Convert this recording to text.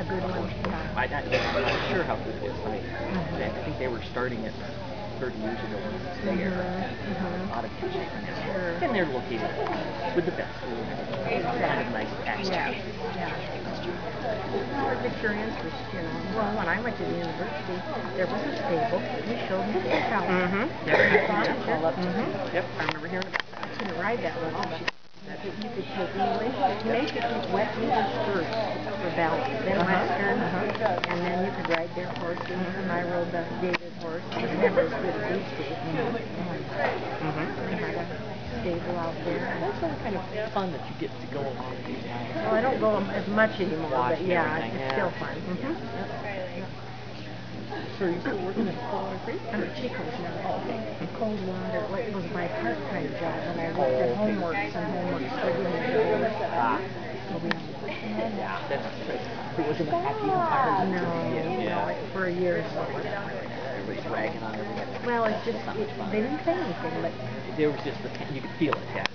a good one. I, am not sure how good it is. I, mm -hmm. I think they were starting it 30 years ago when it was there. Mm -hmm. A lot of and sure. And they're located with the best food and everything. Yeah. a nice accent. Yeah. yeah. Well, Victorians, which, you know, well, when I went to the university, there was a stable. We showed me the house. Mm-hmm. Yep. Mm-hmm. Yep. I remember hearing about couldn't ride that one, but you could take English, basically wet English first for balance, then Uh-huh, Western, uh-huh. and then you could ride their horses, and I rode the David horse. It was never as good as these two. Mm-hmm. They had a stable out there. That's all kind of fun that you get to go along with these guys. Well, I don't go as much anymore, but yeah, it's yeah. still fun. Mhm. So are you still working at Coldwater Creek? I'm at Chico's now. Okay. Coldwater, well, it was my part-time job, and I worked at. Homeworks, and Homeworks. Ah. So we don't Yeah, that's, that's, it wasn't a happy environment. No, Yeah. no, for a year or so. Everybody's ragging on everybody. Well, it's just, it, they didn't say anything, but There was just the, you could feel it, yeah.